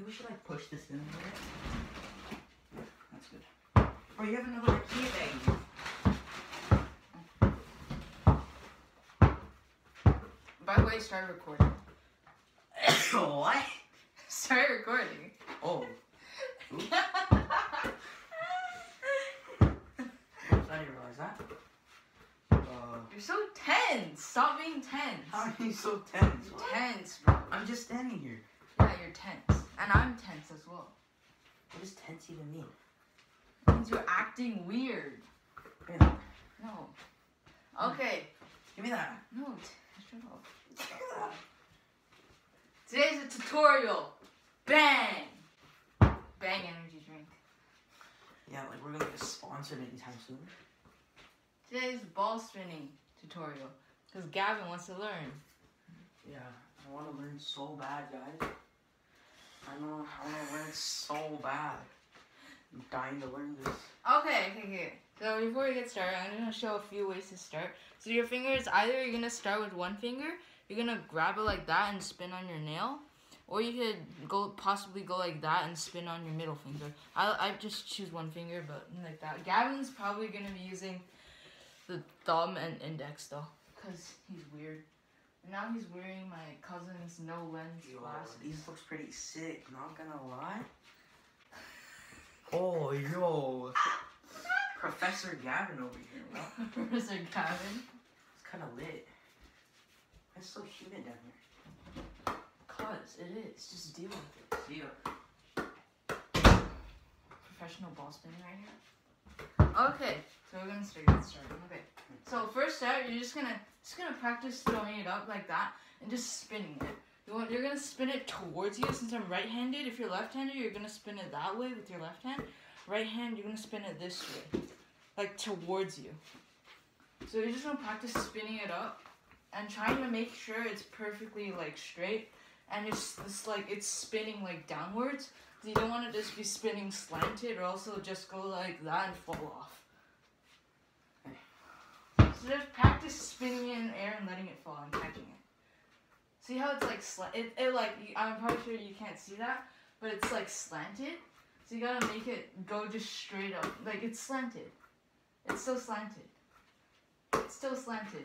Maybe we should like push this in a little bit. That's good. Oh, you have another IKEA bag. By the way, start recording. what? Start recording. Oh. Oops. I didn't realize that. Uh, You're so tense. Stop being tense. how are you so tense? You're What? tense, bro. I'm just standing here. Yeah, you're tense. And I'm tense as well. What does tense even mean? It means you're acting weird. Give me that. No. Okay. Give me that. No, shut up. Today's a tutorial. Bang! Bang energy drink. Yeah, like we're gonna get sponsored anytime soon. Today's ball spinning tutorial. Because Gavin wants to learn. Yeah, I want to learn so bad, guys. I know I want to learn so bad. I'm dying to learn this. Okay, okay, okay. So before we get started, I'm gonna show a few ways to start. So your finger is either you're gonna start with one finger, you're gonna grab it like that and spin on your nail, or you could go possibly go like that and spin on your middle finger. I I just choose one finger, but like that. Gavin's probably gonna be using the thumb and index though, cause he's weird. And now he's wearing my cousin's no lens Yo, glasses. these looks pretty sick. Not gonna lie. Oh, yo. Professor Gavin over here. What? Professor Gavin. It's kind of lit. It's so humid down here. Cause it is. Just deal with it. See ya. professional ball spinning right here. Okay, so we're gonna start get started. Okay, hmm. so first step, you're just gonna just gonna practice throwing it up like that and just spinning it. You want you're gonna spin it towards you. Since I'm right-handed, if you're left-handed, you're gonna spin it that way with your left hand. Right hand, you're gonna spin it this way, like towards you. So you're just gonna practice spinning it up and trying to make sure it's perfectly like straight and it's, it's like it's spinning like downwards. You don't want to just be spinning slanted or it'll just go like that and fall off. So just practice spinning it in the air and letting it fall and catching it. See how it's like slant? It, it like I'm probably sure you can't see that, but it's like slanted. So you gotta make it go just straight up, like it's slanted. It's still slanted. It's still slanted.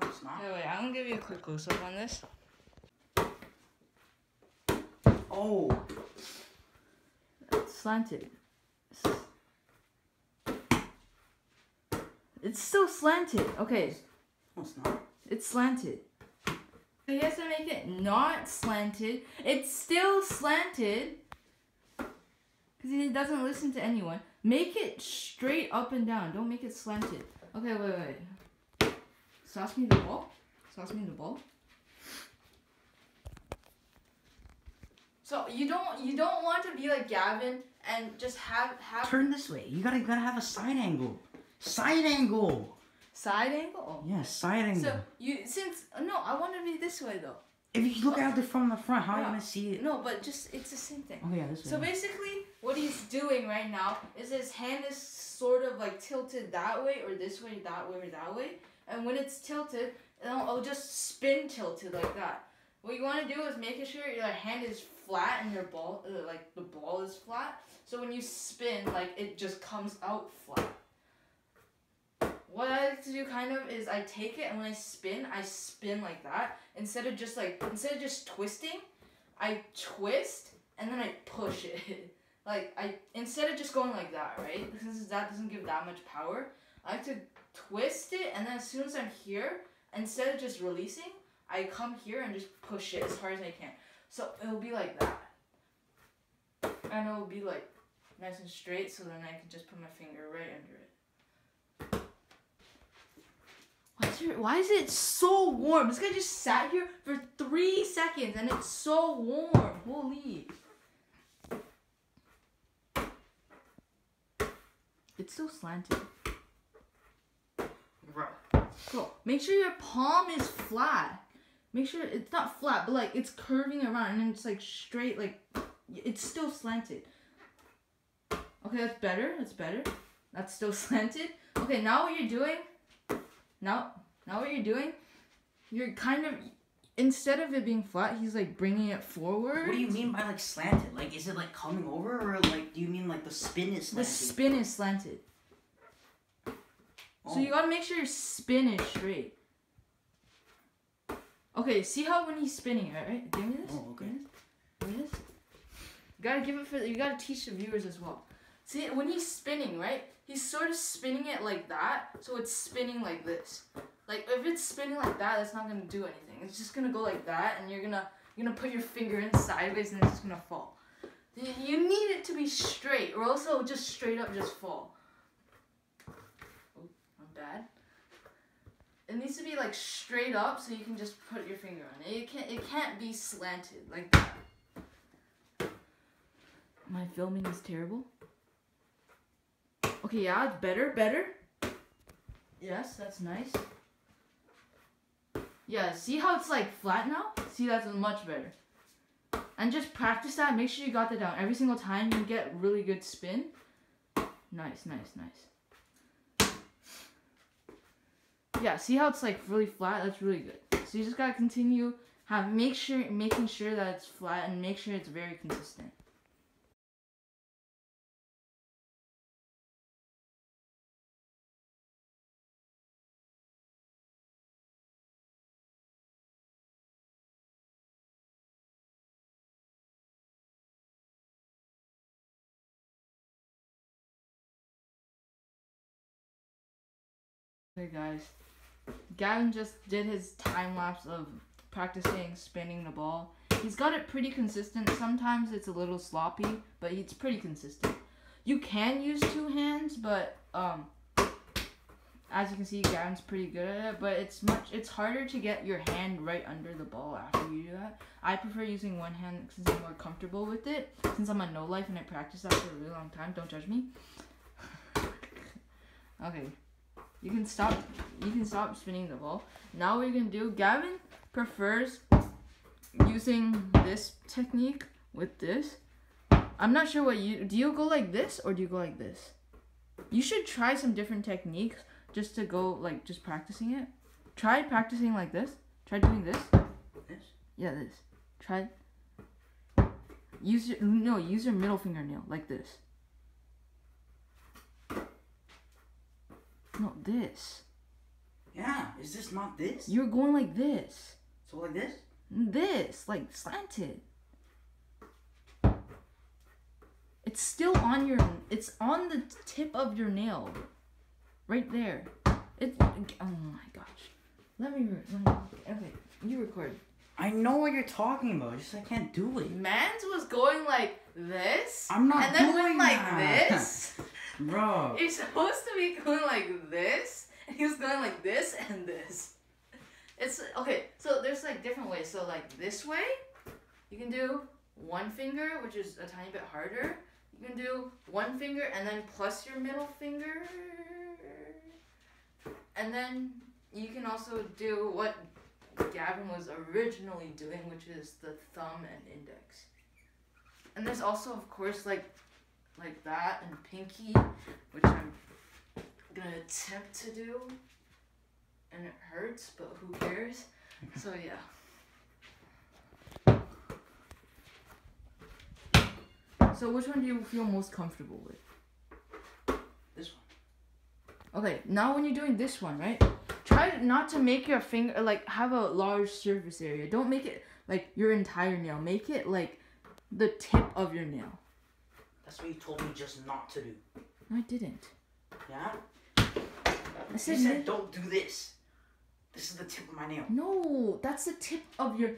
No, it's not. Wait, wait, I'm gonna give you a quick close up on this. Oh. It's slanted. It's still slanted. Okay, No, it's not. it's slanted. So you have to make it not slanted. It's still slanted. Because he doesn't listen to anyone. Make it straight up and down. Don't make it slanted. Okay, wait, wait. Sauce me the ball. Sauce me the ball. So you don't you don't want to be like Gavin and just have have Turn this way. You gotta, you gotta have a side angle. Side angle. side angle. Yeah, side angle. So you since no, I want to be this way though. if you look at it from the front, how are you gonna see it? No, but just it's the same thing. Oh yeah, this way. So basically, what he's doing right now is his hand is sort of like tilted that way or this way, that way or that way, and when it's tilted, it'll, it'll just spin tilted like that. What you want to do is making sure your hand is flat and your ball, uh, like the ball is flat. So when you spin, like it just comes out flat. What I like to do kind of is I take it and when I spin, I spin like that instead of just like instead of just twisting, I twist and then I push it. like I instead of just going like that, right? Since that doesn't give that much power, I like to twist it and then as soon as I'm here, instead of just releasing, I come here and just push it as hard as I can. So it'll be like that. And it'll be like nice and straight so then I can just put my finger right under it. Your, why is it so warm? This guy just sat here for three seconds and it's so warm. Holy. It's still slanted. Bro. So make sure your palm is flat. Make sure it's not flat, but like it's curving around and it's like straight, like it's still slanted. Okay, that's better. That's better. That's still slanted. Okay, now what you're doing? Now, now what you're doing? You're kind of instead of it being flat, he's like bringing it forward. What do you mean by like slanted? Like, is it like coming over, or like, do you mean like the spin is slanted? The spin is slanted. So you Oh. gotta make sure your spin is straight. Okay, see how when he's spinning all right? Give me this. Oh, okay. Give me this. You gotta give it for. You gotta teach the viewers as well. See, when he's spinning, right? He's sort of spinning it like that, so it's spinning like this. Like if it's spinning like that, that's not gonna do anything. It's just gonna go like that, and you're gonna you're gonna put your finger in sideways, and it's just gonna fall. You need it to be straight, or else it'll just straight up just fall. Oh, not bad. It needs to be like straight up, so you can just put your finger on it. It can't it can't be slanted like that. My filming is terrible. Okay, yeah, it's better, better. Yes, that's nice. Yeah, see how it's like flat now? See, that's much better. And just practice that. Make sure you got that down. Every single time you get really good spin. Nice, nice, nice. Yeah, see how it's like really flat? That's really good. So you just gotta continue have make sure making sure that it's flat and make sure it's very consistent. Okay, guys. Gavin just did his time lapse of practicing spinning the ball. He's got it pretty consistent. Sometimes it's a little sloppy, but it's pretty consistent. You can use two hands, but um, as you can see, Gavin's pretty good at it. But it's much it's harder to get your hand right under the ball after you do that. I prefer using one hand since I'm more comfortable with it. Since I'm a no life and I practiced that for a really long time. Don't judge me. okay. You can stop. You can stop spinning the ball. Now what you're gonna do? Gavin prefers using this technique with this. I'm not sure what you do. You go like this or do you go like this? You should try some different techniques just to go like just practicing it. Try practicing like this. Try doing this. This? Yeah, this. Try. Use your no. Use your middle fingernail like this. No, this. Yeah, is this not this? You're going like this. So like this? This, like slanted. It's still on your. It's on the tip of your nail, right there. It's. Oh my gosh. Let me. Let me okay, you record. I know what you're talking about. Just I can't do it, Mans was going like this. I'm not And then went like that. this. bro. You're supposed to be going like this, and he was going like this and this. It's okay. So there's like different ways. So like this way, you can do one finger, which is a tiny bit harder. You can do one finger and then plus your middle finger, and then you can also do what Gavin was originally doing, which is the thumb and index. And there's also, of course, like like that and pinky, which I'm gonna attempt to do. And it hurts, but who cares? So yeah. So which one do you feel most comfortable with? This one. Okay, now when you're doing this one, right? Try not to make your finger like have a large surface area. Don't make it like your entire nail. Make it like the tip of your nail. That's what you told me just not to do. No, I didn't. Yeah? I said, You said, don't do this. This is the tip of my nail. no. That's the tip of your.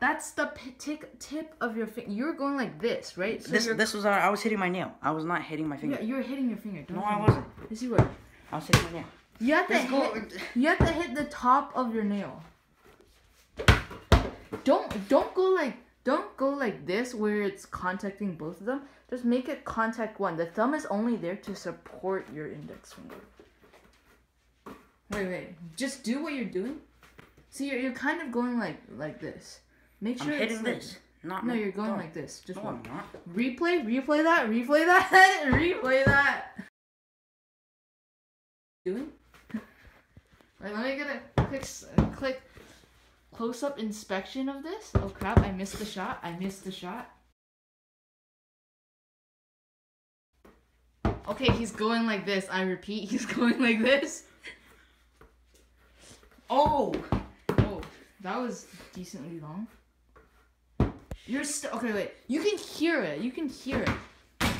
That's the p- tick, tip of your finger. You're going like this, right? So this this was I was hitting my nail. I was not hitting my finger. yeah, you're hitting your finger. Don't No, you I wasn't. Yes, you were. I was hitting my nail. You have to Let's go. hit. You have to hit the top of your nail. Don't don't go like don't go like this where it's contacting both of them. Just make it contact one. The thumb is only there to support your index finger. Wait, wait. Just do what you're doing. See, you're, you're kind of going like like this. Make I'm sure hitting it's like- this. Not No, you're going thumb. like this. Just No, one. I'm not. Replay, replay that, replay that, replay that. Doing? Wait, let me get a quick, s- a quick. Close up inspection of this. Oh crap, I missed the shot. I missed the shot. Okay, he's going like this. I repeat, he's going like this. Oh! Oh, that was decently long. You're still okay. Wait, you can hear it. You can hear it.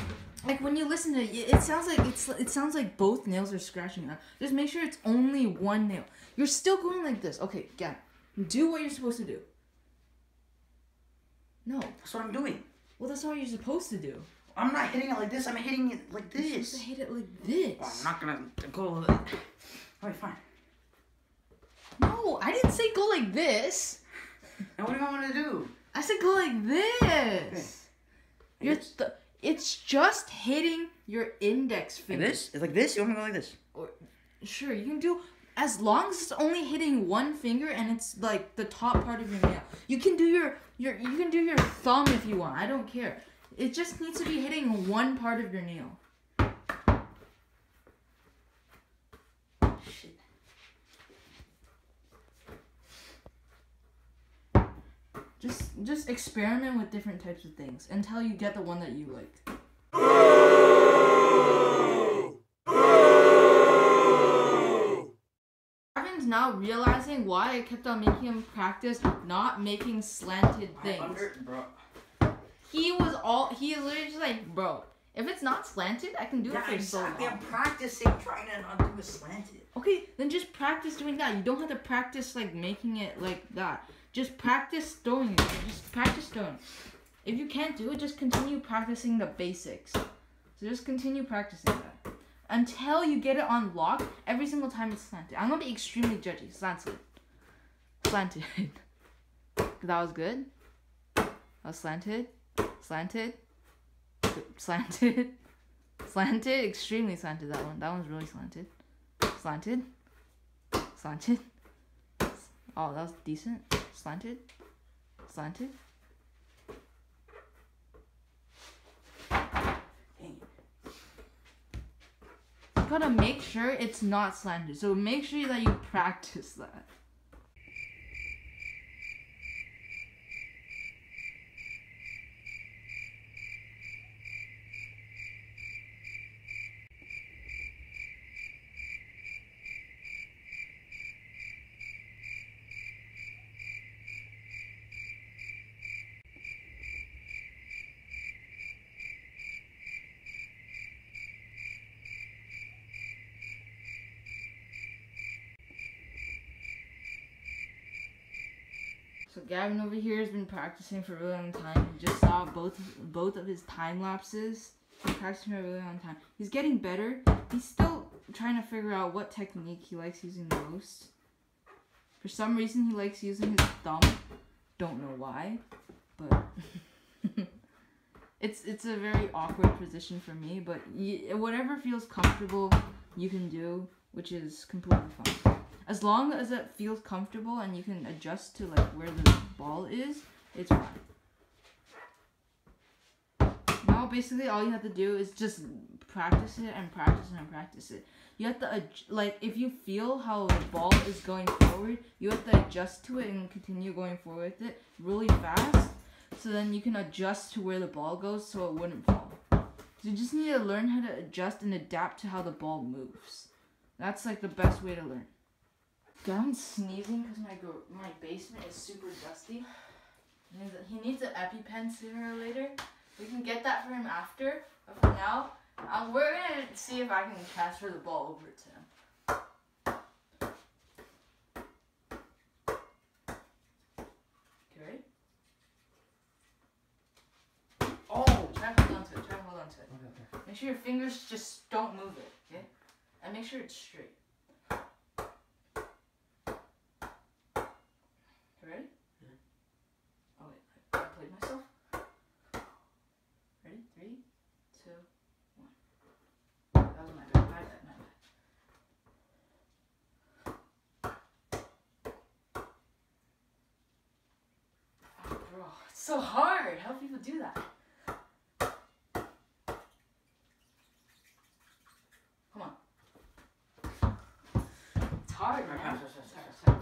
Like when you listen to it, it sounds like it's. It sounds like both nails are scratching out. Just make sure it's only one nail. You're still going like this. Okay, yeah. Do what you're supposed to do. No, That's what I'm doing. well that's not what you're supposed to do. I'm not hitting it like this, I'm hitting it like this. You're supposed this. to hit it like this. Oh, I'm not gonna go. Alright, fine. No, I didn't say go like this. Now what do you want me to do? I said go like this. You're th- it's just hitting your index Like finger. this? It's like this? You want me to go like this? Sure, you can do as long as it's only hitting one finger and it's like the top part of your nail. You can do your your you can do your thumb if you want. I don't care. It just needs to be hitting one part of your nail. Shit. Just just experiment with different types of things until you get the one that you like. Gavin's now realizing why I kept on making him practice not making slanted things. Under, bro. He was all he is literally just like, bro, if it's not slanted, I can do Yeah, it for exactly. so I'm long. practicing trying to not do a slanted. Okay, then just practice doing that. You don't have to practice like making it like that. Just practice throwing it. Just practice throwing. If you can't do it, just continue practicing the basics. So just continue practicing that. Until you get it on lock every single time it's slanted. I'm gonna be extremely judgy. Slanted. Slanted. that was good. That was slanted. Slanted. Slanted. Slanted. Extremely slanted that one. That one's really slanted. Slanted. Slanted. Oh, that was decent. Slanted. Slanted. Dang it. You gotta make sure it's not slanted. So make sure that you practice that. So Gavin over here has been practicing for a really long time. He just saw both both of his time lapses. He's practicing for a really long time. He's getting better. He's still trying to figure out what technique he likes using the most. For some reason, he likes using his thumb. Don't know why, but it's it's a very awkward position for me. But whatever feels comfortable, you can do, which is completely fine as long as it feels comfortable and you can adjust to like where the ball is, it's fine. Now basically all you have to do is just practice it and practice it and practice it. You have to like if you feel how the ball is going forward, you have to adjust to it and continue going forward with it really fast. So then you can adjust to where the ball goes so it wouldn't fall. So you just need to learn how to adjust and adapt to how the ball moves. That's like the best way to learn. Gavin's sneezing because my gr- my basement is super dusty. He needs, a, he needs an EpiPen sooner or later. We can get that for him after. But for now, um, we're gonna see if I can transfer the ball over to him. Okay. Oh! Try hold on it. Try hold on it. Make sure your fingers just don't move it, okay? And make sure it's straight. You ready? Oh wait, I, I played myself. Ready? Three, two, one. That was my bad. My bad. My bad. Oh, bro, it's so hard. How do people do that? Come on. It's hard, man. It's hard, it's hard.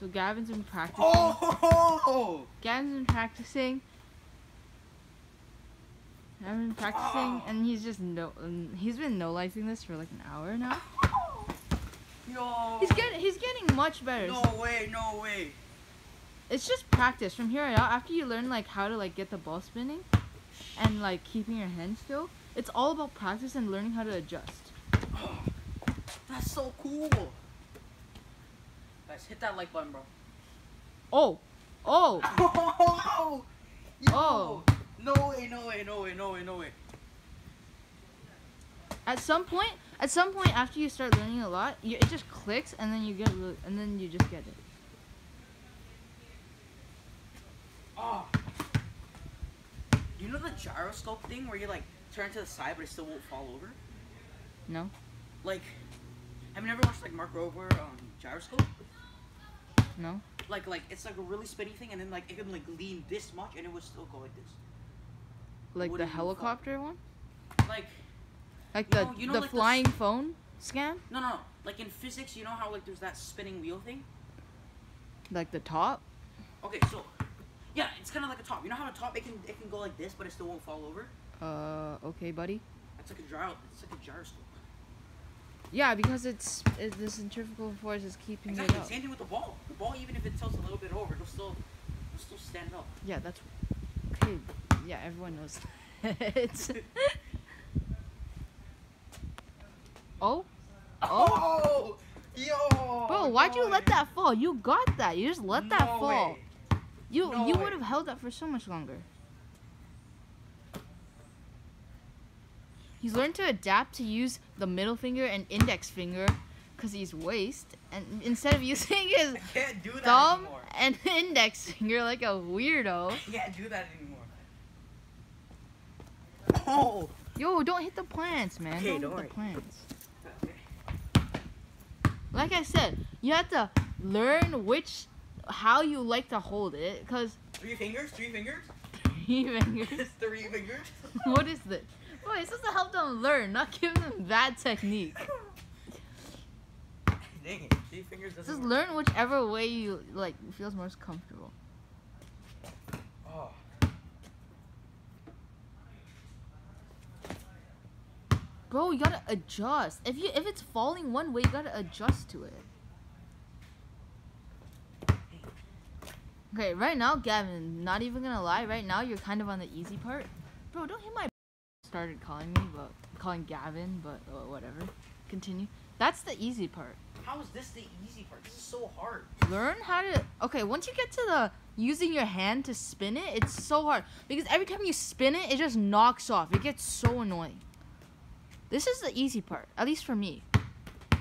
So Gavin's been practicing. Oh! Gavin's been practicing. I've been practicing, Oh. and he's just no. Um, he's been no lifing this for like an hour now. Yo! He's getting he's getting much better. No way, no way. It's just practice from here on out. After you learn like how to like get the ball spinning, and like keeping your hand still, it's all about practice and learning how to adjust. That's so cool. Guys, hit that like button, bro. Oh, oh, Oh! Yo! Oh. No way, no way, no way, no way, no way. at some point, at some point after you start learning a lot, you, it just clicks, and then you get really, and then you just get it. Oh. You know the gyroscope thing where you like turn to the side but it still won't fall over? No. Like, have you never watched like Mark Rober um, gyroscope? No. Like, like it's like a really spinny thing, and then like it can like lean this much, and it would still go like this. Like the Wouldn't helicopter one, Like, like the know- you know, the like flying s- phone scam, no, no, no. Like in physics, you know how like there's that spinning wheel thing? like the top. Okay, so yeah, it's kind of like a top. You know how a top it can it can go like this, but it still won't fall over. Uh, okay, buddy. It's like a gyro. It's like a gyroscope. Yeah, because it's it, the centrifugal force is keeping Exactly. it up. Same thing with the ball. The ball, even if it tilts a little bit over, it'll still it'll still stand up. Yeah, that's okay. Yeah, everyone knows. it's oh, Oh, yo. bro, why'd you no let that fall? You got that. You just let that fall. way. You No you would have held that for so much longer. He's learned to adapt to use the middle finger and index finger because he's waste, and instead of using his can't do that thumb anymore. and index finger like a weirdo. I can't do that anymore. Oh. Yo, don't hit the plants, man. Okay, don't don't hit worry. the plants. Like I said, you have to learn which how you like to hold it, cause Three fingers. Three fingers. three fingers. three fingers. what is this? Boy, it's supposed to help them learn, not give them bad technique. Dang it. Three fingers doesn't Just work. learn whichever way you like feels most comfortable. Oh. Bro, you gotta adjust. If you if it's falling one way, you gotta adjust to it. Okay, right now, Gavin, not even gonna lie, right now you're kind of on the easy part. Bro, don't hit my started calling me, but calling Gavin, but uh, whatever. Continue. That's the easy part. How is this the easy part? This is so hard. Learn how to Okay, once you get to the using your hand to spin it, it's so hard because every time you spin it, it just knocks off. It gets so annoying. This is the easy part, at least for me.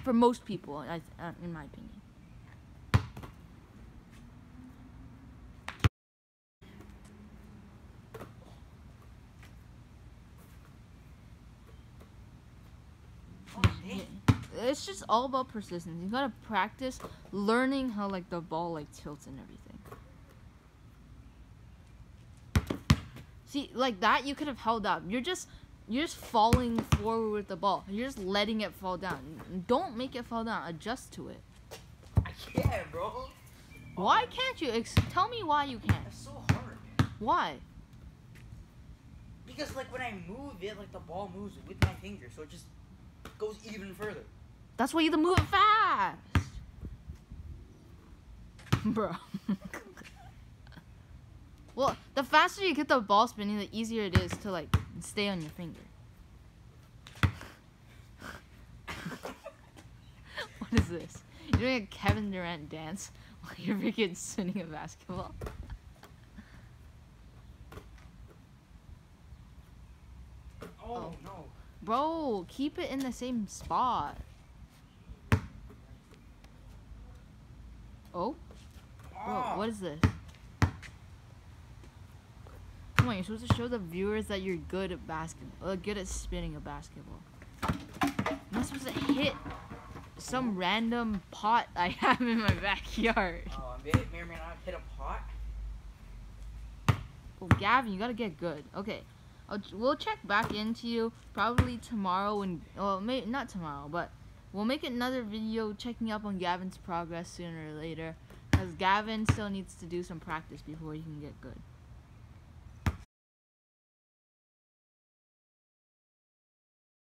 For most people, in my opinion. Oh, dang. It's just all about persistence. You gotta practice learning how like the ball like tilts and everything. See, like that you could have held up. You're just you're just falling forward with the ball. You're just letting it fall down. Don't make it fall down. Adjust to it. I can't, bro. Why can't you? Ex- tell me why you can't. That's so hard. Why? Because like when I move it, like the ball moves with my finger, so it just goes even further. That's why you have to move it fast. Bro. well, the faster you get the ball spinning, the easier it is to like stay on your finger. what is this? You're doing a Kevin Durant dance while you're freaking spinning a basketball. Oh, Oh. no. Bro, keep it in the same spot. Oh? Oh. what is this? Come on, you're supposed to show the viewers that you're good at basketball, uh, good at spinning a basketball. I'm not supposed to hit some random pot I have in my backyard. Oh, I may, or may not hit a pot. Oh, Gavin, you gotta get good. Okay, I'll, we'll check back into you probably tomorrow when, well, may, not tomorrow, but we'll make another video checking up on Gavin's progress sooner or later. Because Gavin still needs to do some practice before he can get good.